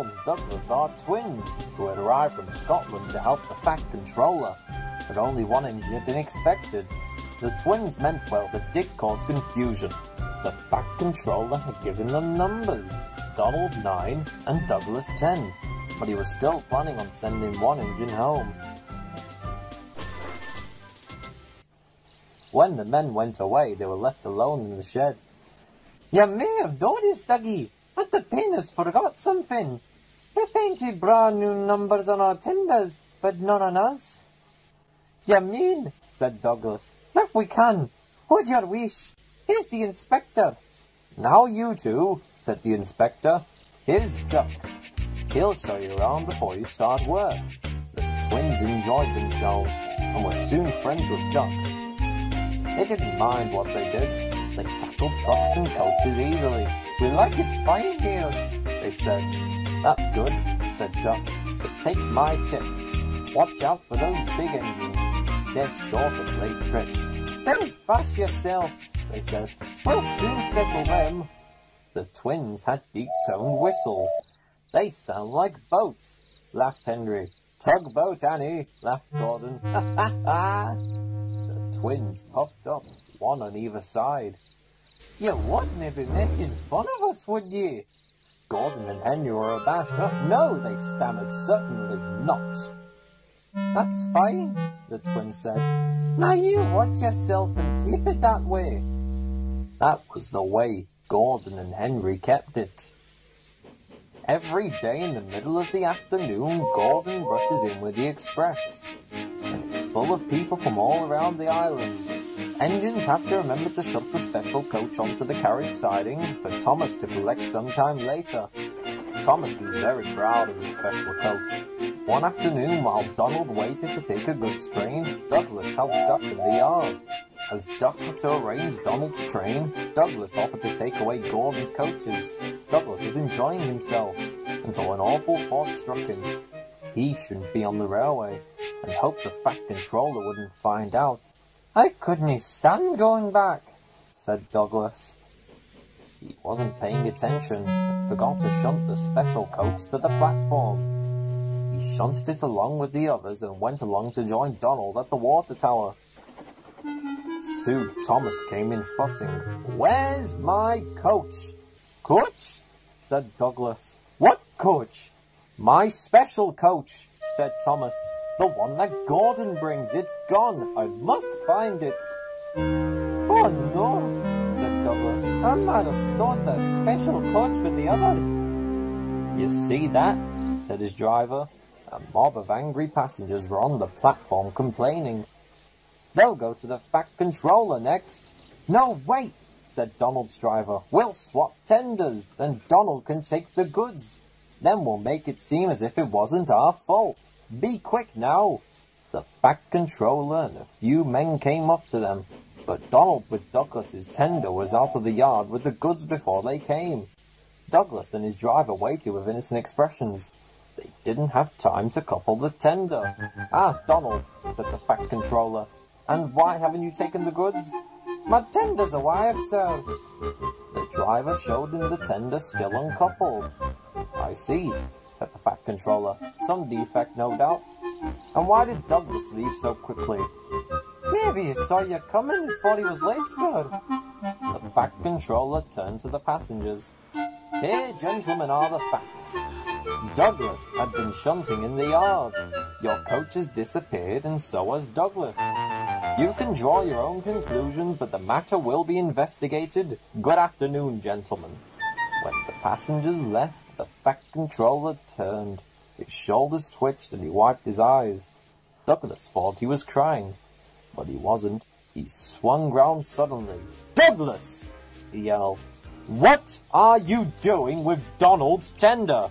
and Douglas are twins who had arrived from Scotland to help the Fat Controller, but only one engine had been expected. The twins meant well, but did cause confusion. The Fat Controller had given them numbers, Donald 9 and Douglas 10, but he was still planning on sending one engine home. When the men went away, they were left alone in the shed. You may have noticed, Dougie, but the painters forgot something. They painted brand new numbers on our tenders, but not on us. You mean, said Douglas. Look, we can. What's your wish? Here's the inspector. Now you two, said the inspector. Here's Duck. He'll show you around before you start work. The twins enjoyed themselves and were soon friends with Duck. They didn't mind what they did. They tackled trucks and coaches easily. We like it fine here, they said. That's good, said Duck. But take my tip. Watch out for those big engines. They're sure to play tricks. Don't fuss yourself, they said. We'll soon settle them. The twins had deep-toned whistles. They sound like boats, laughed Henry. Tugboat, Annie, laughed Gordon. Ha ha ha! The twins puffed up, one on either side. You wouldn't be making fun of us, would Gordon and Henry were abashed. Oh, no, they stammered, certainly not. That's fine, the twins said. Now you watch yourself and keep it that way. That was the way Gordon and Henry kept it. Every day in the middle of the afternoon, Gordon rushes in with the express. And it's full of people from all around the island. Engines have to remember to shut the special coach onto the carriage siding for Thomas to collect sometime later. Thomas is very proud of his special coach. One afternoon, while Donald waited to take a goods train, Douglas helped Duck in the yard. As Duck had to arrange Donald's train, Douglas offered to take away Gordon's coaches. Douglas was enjoying himself until an awful thought struck him. He shouldn't be on the railway, and hoped the Fat Controller wouldn't find out. I couldn't stand going back, said Douglas. He wasn't paying attention and forgot to shunt the special coach to the platform. He shunted it along with the others and went along to join Donald at the water tower. Soon Thomas came in fussing. Where's my coach? Coach? said Douglas. What coach? My special coach, said Thomas. The one that Gordon brings. It's gone. I must find it. Oh no, said Douglas. I might have sought the special coach with the others. You see that? said his driver. A mob of angry passengers were on the platform complaining. They'll go to the Fat Controller next. No, wait, said Donald's driver. We'll swap tenders, and Donald can take the goods. Then we'll make it seem as if it wasn't our fault. Be quick now. The Fat Controller and a few men came up to them, but Donald with Douglas's tender was out of the yard with the goods before they came. Douglas and his driver waited with innocent expressions. They didn't have time to couple the tender. Ah, Donald, said the Fat Controller. And why haven't you taken the goods? My tender's a wire, sir. The driver showed him the tender still uncoupled. I see, said the Fat Controller. Some defect, no doubt. And why did Douglas leave so quickly? Maybe he saw you coming and thought he was late, sir. The back Controller turned to the passengers. Here, gentlemen, are the facts. Douglas had been shunting in the yard. Your coach has disappeared, and so has Douglas. You can draw your own conclusions, but the matter will be investigated. Good afternoon, gentlemen. When the passengers left, the Fat Controller turned. His shoulders twitched and he wiped his eyes. Douglas thought he was crying, but he wasn't. He swung round suddenly. Douglas! he yelled. What are you doing with Donald's tender?